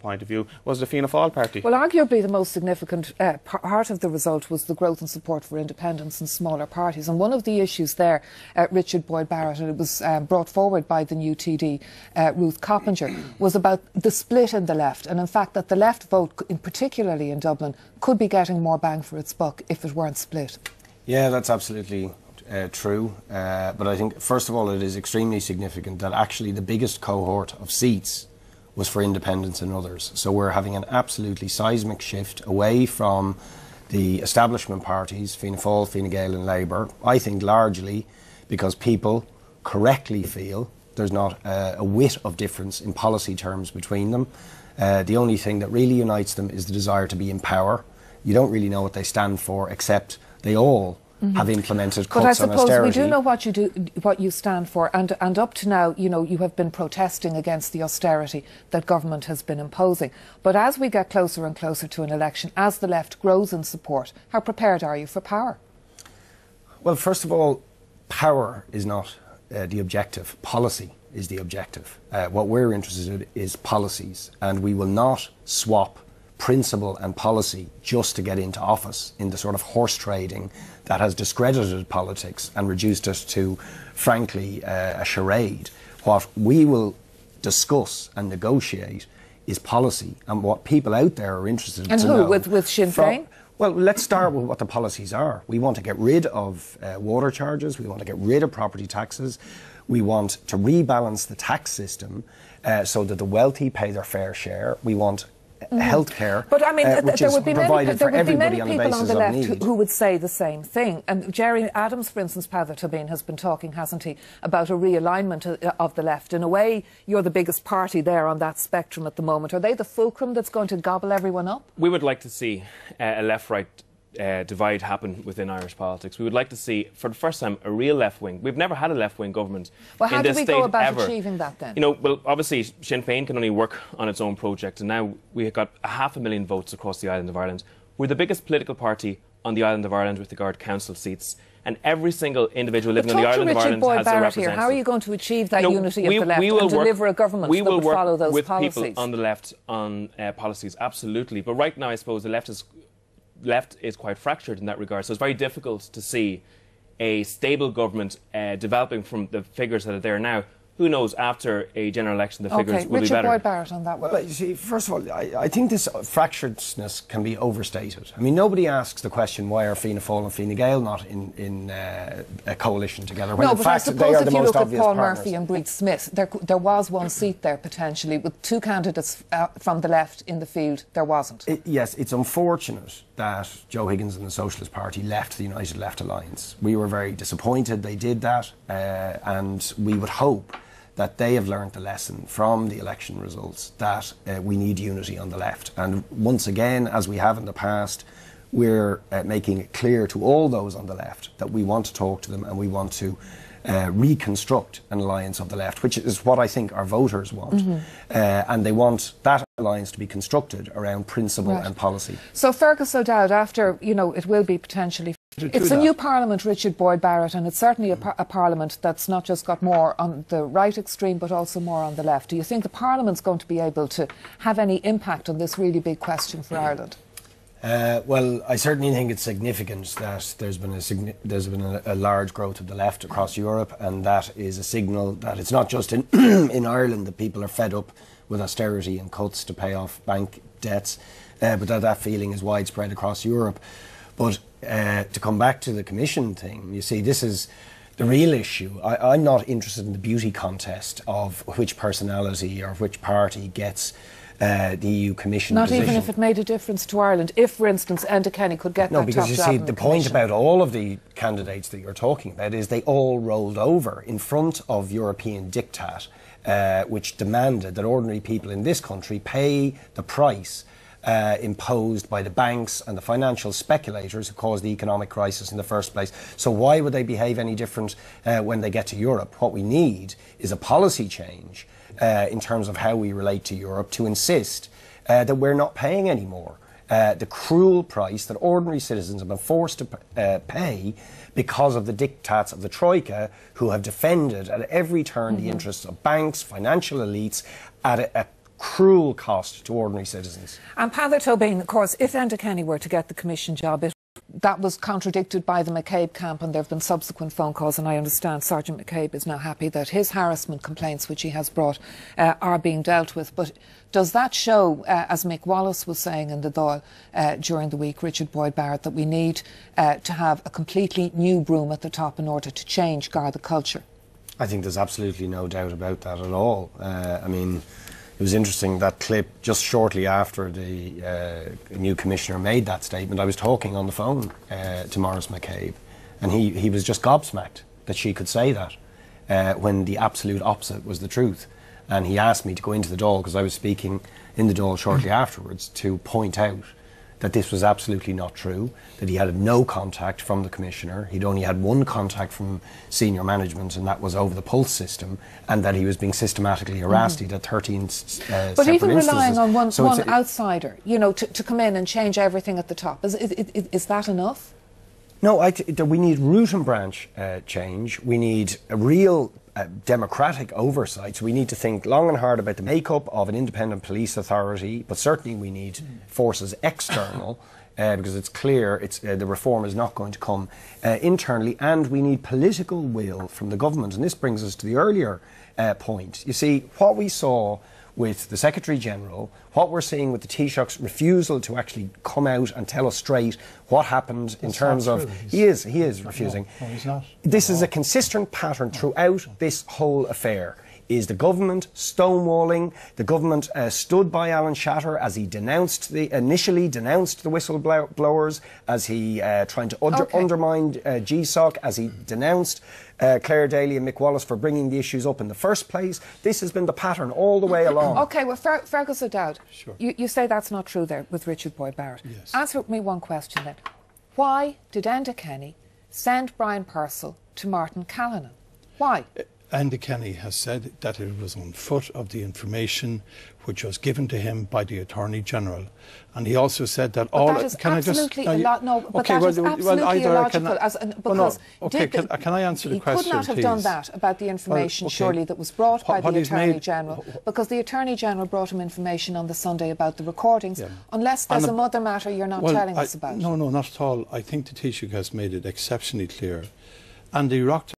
point of view was the Fianna Fáil party. Well, arguably the most significant uh, part of the result was the growth and support for independence and smaller parties. And one of the issues there, uh, Richard Boyd Barrett, and it was um, brought forward by the new TD, uh, Ruth Coppinger, was about the split in the left. And in fact, that the left vote, in particularly in Dublin, could be getting more bang for its buck if it weren't split. Yeah, that's absolutely uh, true. Uh, but I think, first of all, it is extremely significant that actually the biggest cohort of seats was for independents and others. So we're having an absolutely seismic shift away from the establishment parties, Fianna Fáil, Fine Gael and Labour, I think largely because people correctly feel there's not a, a whit of difference in policy terms between them. Uh, the only thing that really unites them is the desire to be in power. You don't really know what they stand for, except they all Mm -hmm. have implemented cuts But I suppose we do know what you do, what you stand for, and and up to now, you know, you have been protesting against the austerity that government has been imposing. But as we get closer and closer to an election, as the left grows in support, how prepared are you for power? Well, first of all, power is not uh, the objective. Policy is the objective. Uh, what we're interested in is policies, and we will not swap principle and policy just to get into office in the sort of horse trading that has discredited politics and reduced it to, frankly, uh, a charade. What we will discuss and negotiate is policy and what people out there are interested and to who, know. With, with Sinn Féin? Well, let's start with what the policies are. We want to get rid of uh, water charges. We want to get rid of property taxes. We want to rebalance the tax system uh, so that the wealthy pay their fair share. We want mm. healthcare. But I mean, uh, there would be many, there would be many on people on the left who, who, would say the same thing. And Gerry Adams, for instance, Peadar Tóibín, has been talking, hasn't he, about a realignment of the left. In a way, you're the biggest party there on that spectrum at the moment. Are they the fulcrum that's going to gobble everyone up? We would like to see uh, a left-right uh, divide happen within Irish politics. We would like to see, for the first time, a real left wing. We've never had a left wing government. Well, how do we go about ever. achieving that then? You know, well, obviously, Sinn Féin can only work on its own project, and now we've got a half a million votes across the island of Ireland. We're the biggest political party on the island of Ireland with regard to council seats. And every single individual living on the island of Ireland Boyd has Barrett a representative. Here. How are you going to achieve that no, unity we, of the left we will and work, deliver a government we that will would work follow those with policies? people on the left on uh, policies, absolutely. But right now, I suppose the left is left is quite fractured in that regard. So it's very difficult to see a stable government uh, developing from the figures that are there now who knows, after a general election, the figures okay. will Richard be better. Boyd Barrett on that one. Well, you see, first of all, I, I, think this fracturedness can be overstated. I mean, nobody asks the question why are Fianna Fáil and Fine Gael not in, in uh, a coalition together? When no, in but fact, I suppose if you look at Paul partners. Murphy and Bríd Smith, there, there was one seat there potentially with two candidates uh, from the left in the field. There wasn't. It, yes, it's unfortunate that Joe Higgins and the Socialist Party left the United Left Alliance. We were very disappointed they did that, uh, and we would hope that they have learned the lesson from the election results that uh, we need unity on the left. And once again, as we have in the past, we're uh, making it clear to all those on the left that we want to talk to them and we want to uh, reconstruct an alliance of the left, which is what I think our voters want. Mm -hmm. and they want that alliance to be constructed around principle right. and policy. So Fergus O'Dowd, after, you know, it will be potentially it's a new parliament, Richard Boyd Barrett, and it's certainly a, par a, parliament that's not just got more on the right extreme, but also more on the left. Do you think the parliament's going to be able to have any impact on this really big question for Ireland? Uh, well, I certainly think it's significant that there's been a there's been a, a, large growth of the left across Europe, and that is a signal that it's not just in in Ireland that people are fed up with austerity and cuts to pay off bank debts, uh, but that that feeling is widespread across Europe. But uh, to come back to the commission thing, you see, this is the real issue. I, am not interested in the beauty contest of which personality or which party gets uh, the EU Commission. Not position. even if it made a difference to Ireland. If, for instance, Enda Kenny could get no, that because you see, the, the point about all of the candidates that you're talking about is they all rolled over in front of European diktat, uh, which demanded that ordinary people in this country pay the price uh, imposed by the banks and the financial speculators who caused the economic crisis in the first place. So, why would they behave any different uh, when they get to Europe? What we need is a policy change uh, in terms of how we relate to Europe to insist uh, that we're not paying anymore. Uh, the cruel price that ordinary citizens have been forced to uh, pay because of the diktats of the Troika, who have defended at every turn mm -hmm. the mm-hmm. interests of banks, financial elites, at a, a cruel cost to ordinary citizens. And Peadar Tóibín, of course, if Enda Kenny were to get the Commission job, it, that was contradicted by the McCabe camp, and there have been subsequent phone calls. And I understand Sergeant McCabe is now happy that his harassment complaints, which he has brought, uh, are being dealt with. But does that show, uh, as Mick Wallace was saying in the Dáil uh, during the week, Richard Boyd Barrett, that we need uh, to have a completely new broom at the top in order to change Garda culture? I think there's absolutely no doubt about that at all. Uh, I mean, it was interesting that clip just shortly after the uh, new commissioner made that statement. I was talking on the phone uh, to Maurice McCabe, and he, he was just gobsmacked that she could say that uh, when the absolute opposite was the truth. And he asked me to go into the Dáil because I was speaking in the Dáil shortly afterwards to point out that this was absolutely not true, that he had no contact from the commissioner, he'd only had one contact from senior management, and that was over the pulse system, and that he was being systematically harassed. Mm-hmm. He'd had 13 uh, But even instances. relying on one, so one outsider, you know, to, to come in and change everything at the top, is, is, is, is that enough? No, I t- we need root and branch uh, change. We need a real uh, democratic oversight. So we need to think long and hard about the makeup of an independent police authority, but certainly we need forces external. Uh, because it's clear it's, uh, the reform is not going to come uh, internally, and we need political will from the government. And this brings us to the earlier uh, point. You see, what we saw with the Secretary General, what we're seeing with the Taoiseach's refusal to actually come out and tell us straight what happened in terms of. He is, he is refusing. No, no, he's not. This No. is a consistent pattern throughout this whole affair. Is the government stonewalling? The government uh, stood by Alan Shatter as he denounced the initially denounced the whistleblowers, as he uh, trying to under, Okay. undermine uh, GSOC, as he denounced uh, Clare Daly and Mick Wallace for bringing the issues up in the first place. This has been the pattern all the way along. Okay, well, Fer- Fergus O'Dowd, Sure. you, you say that's not true there with Richard Boyd Barrett. Yes. Answer me one question then. Why did Enda Kenny send Brian Purcell to Martin Callinan? Why? Enda Kenny has said that it was on foot of the information which was given to him by the Attorney General. And he also said that all. that is can I just, absolutely no, you- illo- no, but that is absolutely either I can- illogical. As, an- well, oh, no, because okay, did can, can I answer the he question, could not have done that about the oh, information, okay. surely, that was brought by What- what the Attorney made- General, because the Attorney General brought him information on the Sunday about the recordings, Yeah. unless there's And other matter you're not well, telling I- us about. No, no, not at all. I think the Taoiseach has made it exceptionally clear. And the Rock